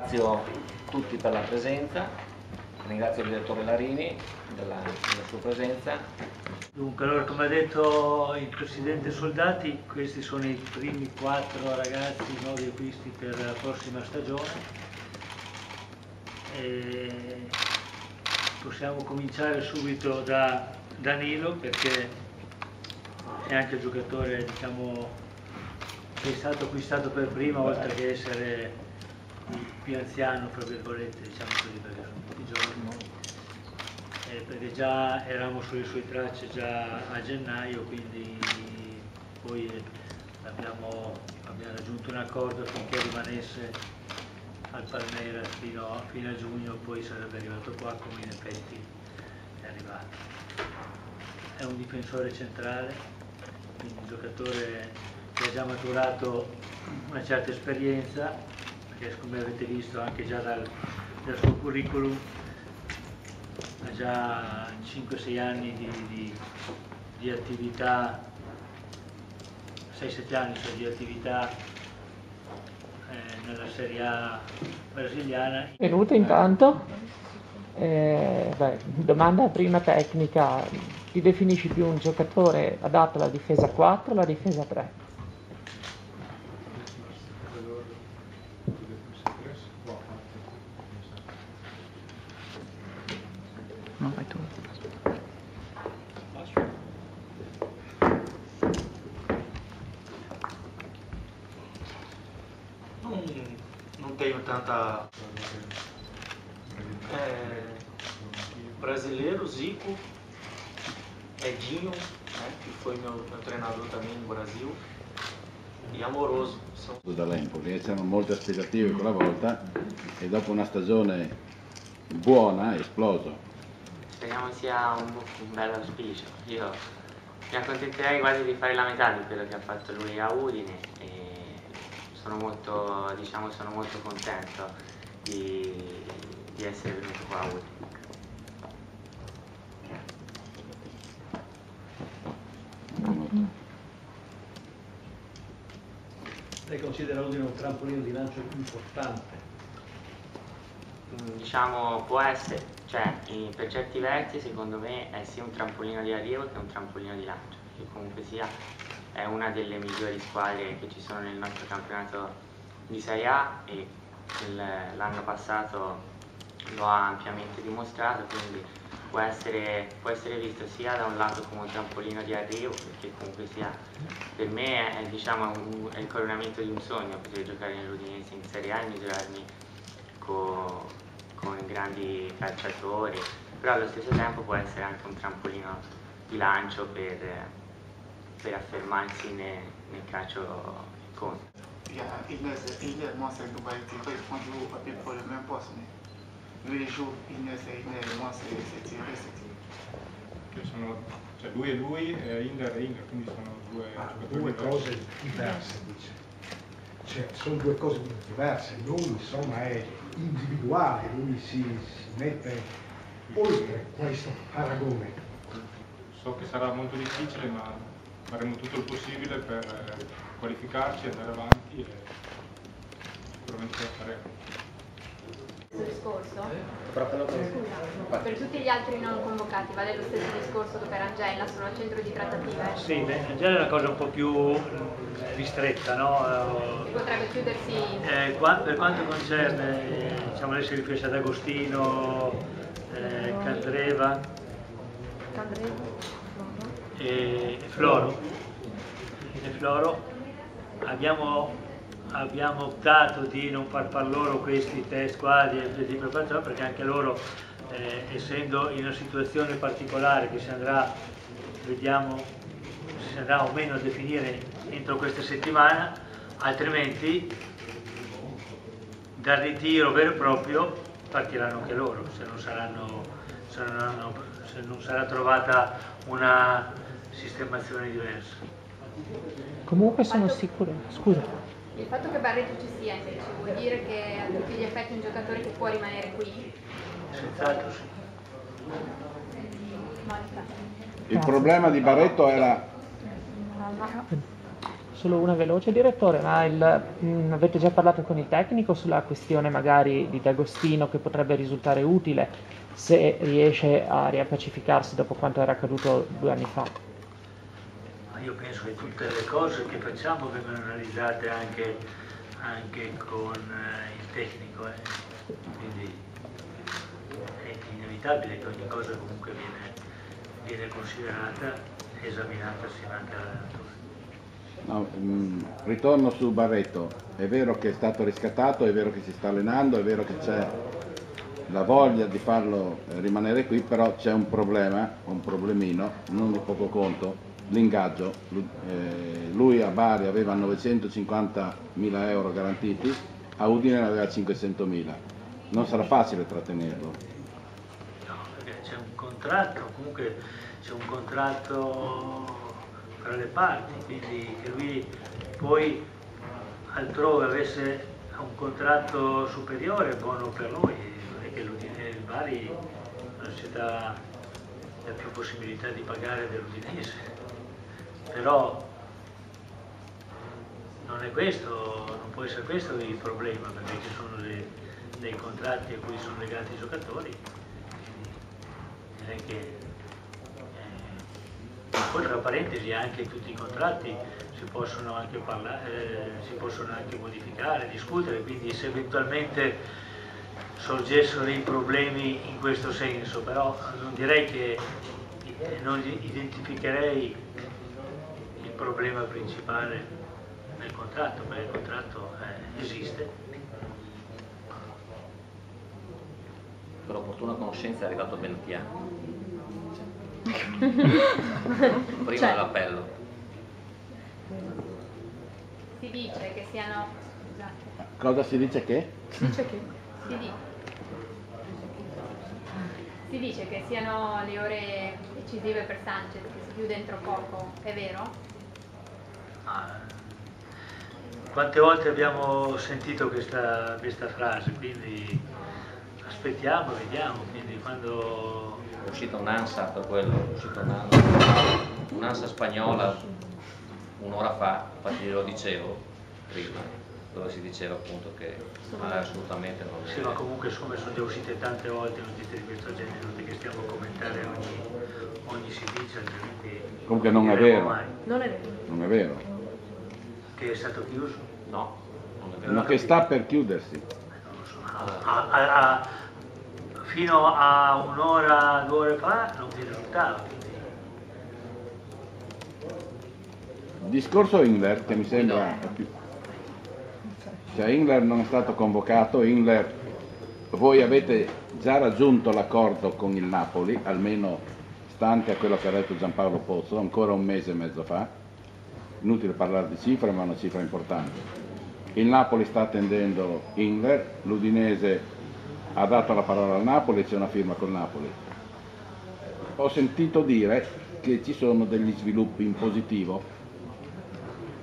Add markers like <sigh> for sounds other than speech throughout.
Ringrazio tutti per la presenza, ringrazio il direttore Larini della, della sua presenza. Dunque, allora, come ha detto il Presidente Soldati, questi sono i primi quattro ragazzi nuovi acquisti per la prossima stagione. E possiamo cominciare subito da Danilo perché è anche il giocatore diciamo, che è stato acquistato per prima oltre che essere più anziano, fra virgolette, diciamo così perché sono pochi giorni eh, perché già eravamo sulle sue tracce già a gennaio, quindi poi abbiamo, abbiamo raggiunto un accordo affinché rimanesse al Palmeiras fino, fino a giugno, poi sarebbe arrivato qua come in effetti è arrivato. È un difensore centrale, quindi un giocatore che ha già maturato una certa esperienza, perché come avete visto anche già dal, dal suo curriculum ha già 5-6 anni di, di- di attività, 6-7 anni cioè, di attività eh, nella Serie A brasiliana. Venuto intanto. Eh, beh, domanda prima tecnica, ti definisci più un giocatore adatto alla difesa 4 o alla difesa 3? Edinho, né, que foi meu, meu treinador também no Brasil, e Amoroso. São dall'Empoli, c'erano molte aspettative quella volta e dopo una stagione buona è esploso. Speriamo sia un, un bel auspicio. Io mi accontenterei quasi di fare la metà di quello che ha fatto lui a Udine e sono molto, diciamo, sono molto contento di, di essere venuto qua a Udine. Lei considera Udine un trampolino di lancio importante? Mm, Diciamo può essere, cioè per certi versi secondo me è sia un trampolino di arrivo che un trampolino di lancio, che comunque sia è una delle migliori squadre che ci sono nel nostro campionato di Serie A e l'anno passato lo ha ampiamente dimostrato, quindi può essere, può essere visto sia da un lato come un trampolino di arrivo, perché comunque sia per me è, diciamo, un- è il coronamento di un sogno poter giocare nell'Udinese in Serie A e misurarmi co- con grandi calciatori, però allo stesso tempo può essere anche un trampolino di lancio per, per affermarsi ne- nel calcio conto. Yeah, Inès, Inès, moi c'est Dubaï Tiré, on joue à peu près le même poste, lui il joue Inès et Inès, moi c'est c'est Tiré, c'est Tiré. che sono, cioè lui e lui, e Inder e Inder, quindi sono due Ah, giocatori due diversi. cose diverse, dice. Cioè, sono due cose diverse. Lui, insomma, è individuale, lui si, si mette oltre questo paragone. So che sarà molto difficile, ma faremo tutto il possibile per eh, qualificarci, andare avanti e sicuramente la faremo. Discorso? Scusa, per tutti gli altri non convocati vale lo stesso discorso che per Angela, sono al centro di trattativa. Sì, beh, genere è una cosa un po' più eh, ristretta, no? Si potrebbe chiudersi Eh, qua- per quanto concerne, diciamo, si riferisce ad Agostino, eh, Candreva e e Floro. E Floro abbiamo, abbiamo optato di non far far loro questi test qua di, di preparazione perché anche loro, eh, essendo in una situazione particolare che si andrà, vediamo se si andrà o meno a definire entro questa settimana, altrimenti dal ritiro vero e proprio partiranno anche loro, se non, saranno, se non, hanno- se non sarà trovata una sistemazione diversa. Comunque sono sicuro. Scusa. Il fatto che Barreto ci sia invece vuol dire che a tutti gli effetti è un giocatore che può rimanere qui. Senz'altro sì. Il problema di Barretto era solo una veloce, direttore, ma il, mh, mm, avete già parlato con il tecnico sulla questione magari di D'Agostino che potrebbe risultare utile se riesce a riappacificarsi dopo quanto era accaduto due anni fa? Io penso che tutte le cose che facciamo vengono analizzate anche, anche con eh, il tecnico, eh. quindi è inevitabile che ogni cosa comunque viene, viene considerata e esaminata assieme anche all'allenatore. No, mm, ritorno su Barretto, è vero che è stato riscattato, è vero che si sta allenando, è vero che c'è la voglia di farlo eh, rimanere qui, però c'è un problema, un problemino, non di poco conto, l'ingaggio. Eh, lui a Bari aveva 950 mila euro garantiti, a Udine ne aveva 500 mila. Non sarà facile trattenerlo. No, perché c'è un contratto, comunque c'è un contratto tra le parti, quindi che lui poi altrove avesse un contratto superiore è buono per lui, non è che il Bari una società ha più possibilità di pagare dell'Udinese, però non è questo, non può essere questo il problema, perché ci sono dei, dei contratti a cui sono legati i giocatori, direi che poi tra parentesi anche tutti i contratti si possono anche, parlare, eh, si possono anche modificare, discutere, quindi se eventualmente sorgessero dei problemi in questo senso, però non direi che eh, non identificherei problema principale nel contratto, perché il contratto eh, esiste. Per opportuna conoscenza è arrivato Bentia. <laughs> Prima cioè, dell'appello. Si dice che siano... Scusate. Cosa si dice che? Si dice che... Si dice. Si dice che siano le ore decisive per Sanchez, che si chiude entro poco, è vero? Ah, quante volte abbiamo sentito questa, questa frase, quindi aspettiamo, vediamo, quindi quando è uscita un'ansa per quello, è uscita un'ansa spagnola un'ora fa, infatti glielo dicevo prima, dove si diceva appunto che ma assolutamente non è... Sì, ma comunque insomma sono già uscite tante volte notizie di questo genere, non è che stiamo a commentare ogni, ogni si dice, altrimenti... Comunque non è vero. Mai. Non è vero. Non è vero. Che è stato chiuso? No, non è vero. Ma che sta per chiudersi. Non lo so. A, a, a, fino a un'ora, due ore fa non mi risultava. Il discorso Ingler che mi sembra più... Cioè Ingler non è stato convocato, Ingler voi avete già raggiunto l'accordo con il Napoli, almeno stante a quello che ha detto Giampaolo Pozzo, ancora un mese e mezzo fa, inutile parlare di cifre ma è una cifra importante. Il Napoli sta attendendo Ingler, l'Udinese ha dato la parola al Napoli e c'è una firma col Napoli. Ho sentito dire che ci sono degli sviluppi in positivo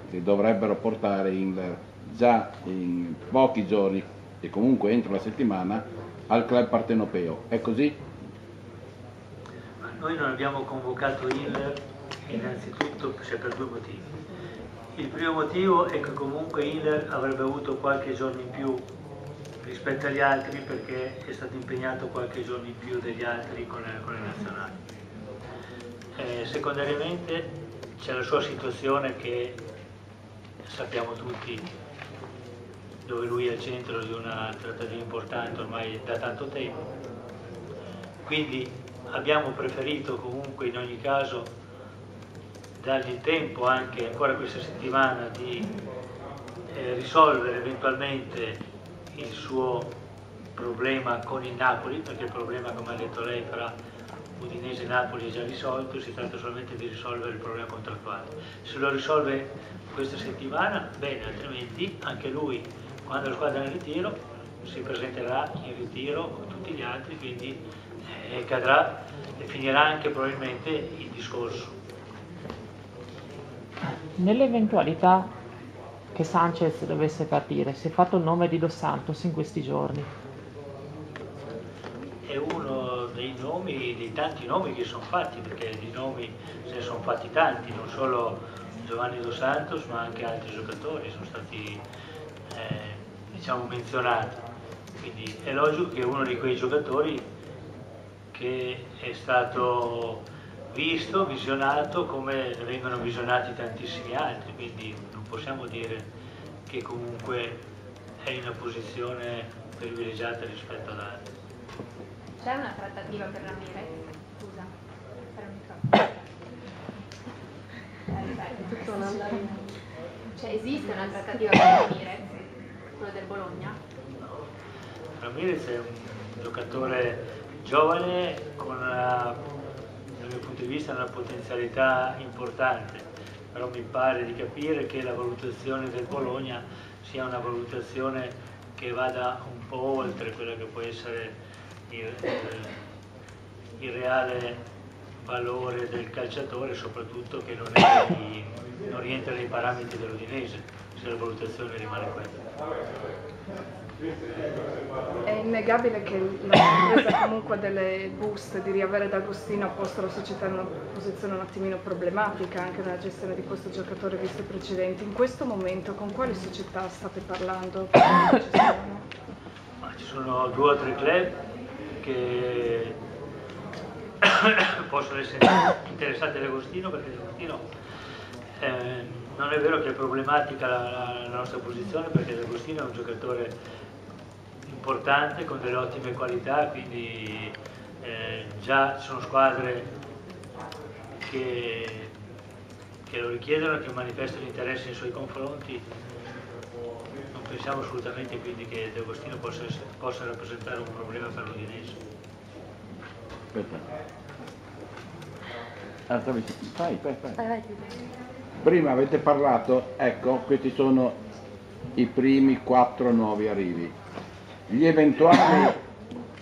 che dovrebbero portare Inler già in pochi giorni e comunque entro la settimana al club partenopeo. È così? Noi non abbiamo convocato Inler innanzitutto per due motivi. Il primo motivo è che comunque Inler avrebbe avuto qualche giorno in più rispetto agli altri perché è stato impegnato qualche giorno in più degli altri con le, con le nazionali. Eh, secondariamente c'è la sua situazione che sappiamo tutti dove lui è al centro di una trattativa importante ormai da tanto tempo. Quindi abbiamo preferito comunque in ogni caso dargli il tempo anche ancora questa settimana di eh, risolvere eventualmente il suo problema con il Napoli, perché il problema, come ha detto lei, fra Udinese e Napoli è già risolto, si tratta solamente di risolvere il problema contrattuale. Se lo risolve questa settimana, bene, altrimenti anche lui, quando la squadra è in ritiro, si presenterà in ritiro con tutti gli altri, quindi eh, cadrà e finirà anche probabilmente il discorso. Nell'eventualità che Sanchez dovesse partire, si è fatto il nome di Dos Santos in questi giorni. È uno dei nomi, dei tanti nomi che sono fatti, perché di nomi se ne sono fatti tanti, non solo Giovanni Dos Santos ma anche altri giocatori sono stati eh, diciamo menzionati. Quindi è logico che uno di quei giocatori che è stato visto, visionato come vengono visionati tantissimi altri, quindi non possiamo dire che comunque è in una posizione privilegiata rispetto ad altri. C'è una trattativa per Ramirez? Scusa, per il microfono. Cioè esiste una trattativa per Ramirez, quello del Bologna? Ramirez è un giocatore giovane con una, dal mio punto di vista una potenzialità importante, però mi pare di capire che la valutazione del Bologna sia una valutazione che vada un po' oltre quello che può essere il, il, il reale valore del calciatore, soprattutto che non, di, non rientra nei parametri dell'Udinese, se la valutazione rimane quella. È innegabile che la presa comunque delle buste di riavere D'Agostino ha posto la società in una posizione un attimino problematica anche nella gestione di questo giocatore visto i precedenti. In questo momento con quali società state parlando? ci sono due o tre club che <coughs> possono essere interessati ad Agostino perché Agostino eh, non è vero che è problematica la, la, nostra posizione perché Agostino è un giocatore importante con delle ottime qualità, quindi eh, già sono squadre che, che lo richiedono, che manifestano interesse nei suoi confronti. Non pensiamo assolutamente quindi che De Agostino possa, essere, possa rappresentare un problema per l'Udinese. Prima avete parlato, ecco, questi sono i primi quattro nuovi arrivi gli eventuali,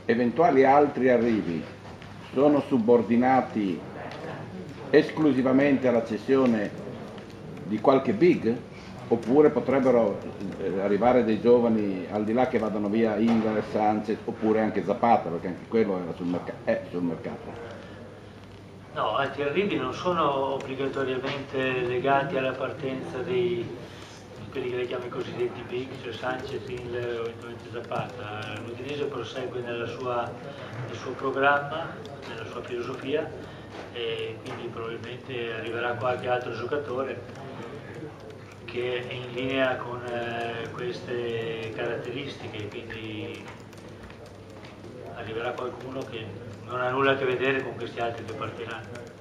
eventuali altri arrivi sono subordinati esclusivamente alla cessione di qualche big? Oppure potrebbero eh, arrivare dei giovani al di là che vadano via Ingler, Sanchez oppure anche Zapata perché anche quello sul è sul mercato. No, altri arrivi non sono obbligatoriamente legati alla partenza dei, quelli che lei chiama i cosiddetti big, cioè Sanchez, Hitler eventualmente Zapata. L'Udinese prosegue sua, nel suo programma, nella sua filosofia e quindi probabilmente arriverà qualche altro giocatore che è in linea con eh, queste caratteristiche, quindi arriverà qualcuno che non ha nulla a che vedere con questi altri che partiranno.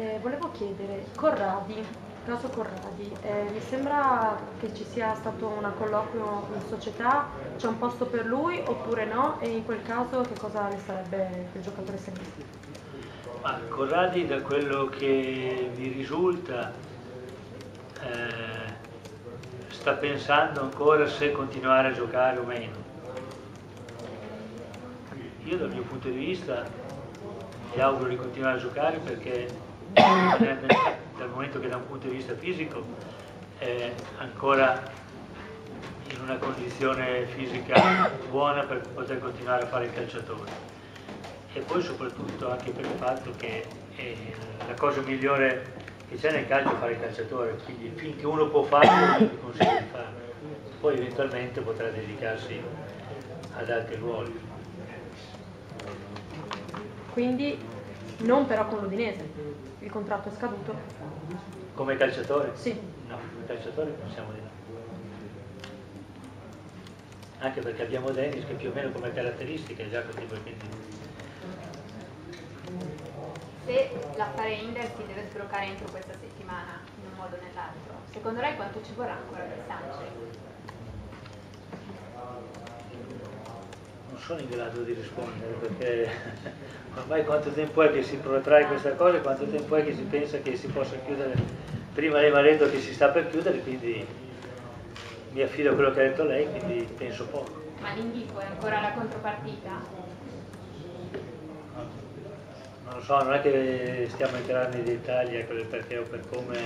Eh, volevo chiedere, Corradi, caso Corradi, eh, mi sembra che ci sia stato un colloquio in società, c'è un posto per lui oppure no e in quel caso che cosa ne sarebbe il giocatore senestino? Ma Corradi da quello che mi risulta eh, sta pensando ancora se continuare a giocare o meno. Io dal mio punto di vista gli auguro di continuare a giocare perché dal momento che da un punto di vista fisico è ancora in una condizione fisica buona per poter continuare a fare il calciatore e poi soprattutto anche per il fatto che è la cosa migliore che c'è nel calcio è fare il calciatore, quindi finché uno può farlo, gli consiglio di farlo. Poi eventualmente potrà dedicarsi ad altri ruoli. Quindi non però con l'Udinese? il contratto è scaduto? Come calciatore? Sì. No, come calciatore possiamo dire no. Anche perché abbiamo Dennis che più o meno come caratteristiche è già così quindi... Se l'affare Inter si deve sbloccare entro questa settimana, in un modo o nell'altro, secondo lei quanto ci vorrà ancora per Sanchez? Sono in grado di rispondere perché <laughs> ormai quanto tempo è che si protrae questa cosa e quanto tempo è che si pensa che si possa chiudere. Prima ha detto che si sta per chiudere, quindi mi affido a quello che ha detto lei, quindi penso poco. Ma l'indico è ancora la contropartita? Non lo so, non è che stiamo entrando nei dettagli ecco, perché o per come